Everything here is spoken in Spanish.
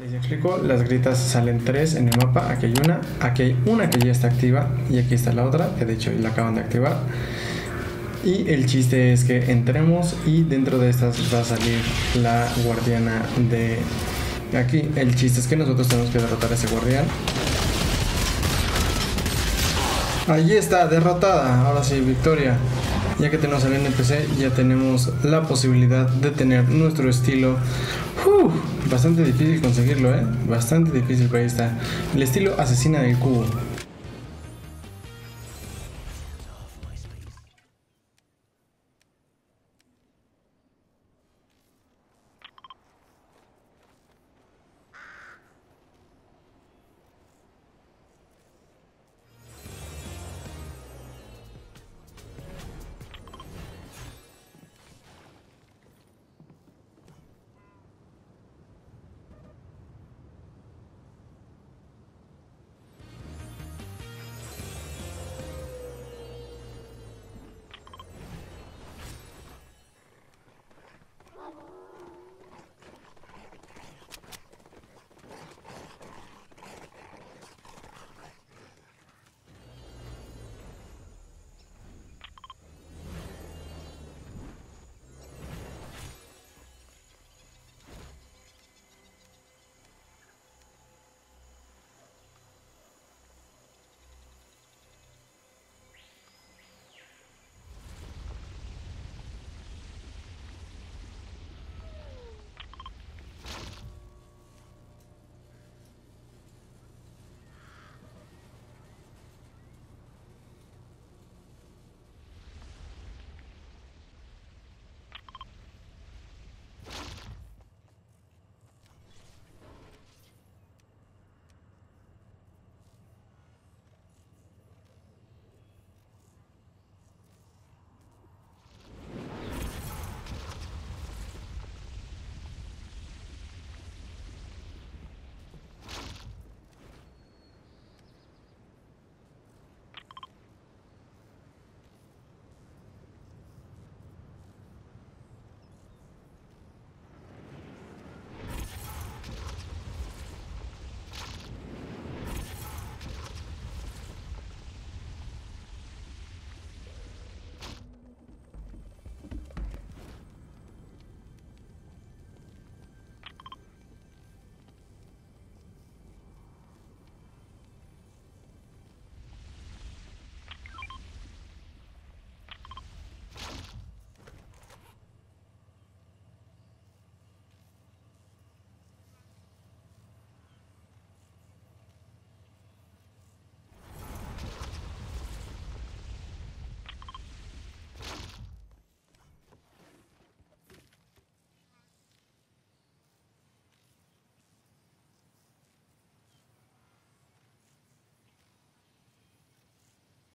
Les explico, las gritas salen tres en el mapa. Aquí hay una, aquí hay una que ya está activa y aquí está la otra, que de hecho la acaban de activar. Y el chiste es que entremos y dentro de estas va a salir la guardiana de aquí. El chiste es que nosotros tenemos que derrotar a ese guardián. Allí está, derrotada. Ahora sí, victoria. Ya que tenemos al NPC, ya tenemos la posibilidad de tener nuestro estilo. Bastante difícil conseguirlo, ¿eh? Bastante difícil, pero ahí está. El estilo asesina del cubo.